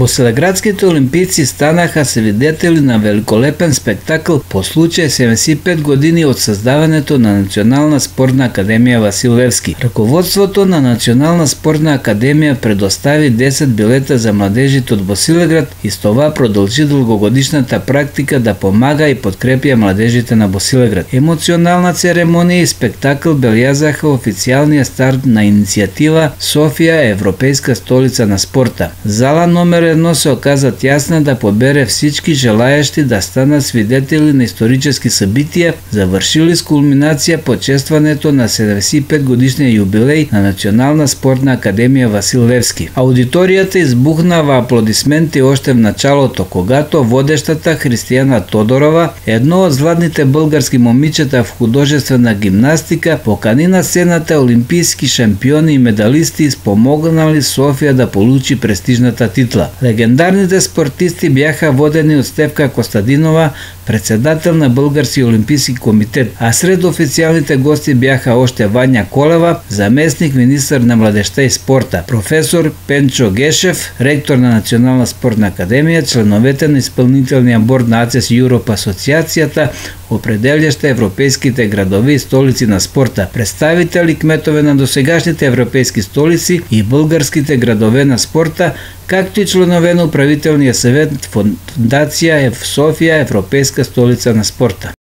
Босилеградските Олимпици станаха свидетели на великолепен спектакл по случај 75 години од создаването на Национална спортна академија Васил Левски. Раководството на Национална спортна академија предостави 10 билета за младежите од Босилеград и с това продолжи долгогодишната практика да помага и подкрепија младежите на Босилеград. Емоционална церемонија и спектакл белјазаха официјалниот старт на иницијатива Софија Европејска столица на спорта. Зала номер едно се оказат јасна да побере всички желаешти да станат свидетели на исторически собитија, завршили с кулминација почестването на 75 годишниот јубилеј на Национална спортна академија Васил Левски. Аудиторијата избухна во аплодисменти още в началото, когато водештата Христијана Тодорова, едно од зладните български момичета в художествена гимнастика, покани на сцената олимписки шампиони и медалисти спомогнали Софија да получи престижната титла. Легендарните спортисти бяха водени од Стевка Костадинова, председател на Български олимписки комитет, а сред официјалните гости бяха оште Вања Колева, заместник министр на Младежта и спорта, професор Пенчо Гешев, ректор на Национална спортна академија, членовете на исполнителниот борд на АЦЕС Юроп Асоциацијата, определяща европейските градови и столици на спорта, представители кметове на досегашните европейски столици и българските градове на спорта, както и членове на управителниот совет Фондација Ев Софија Европейска столица на спорта.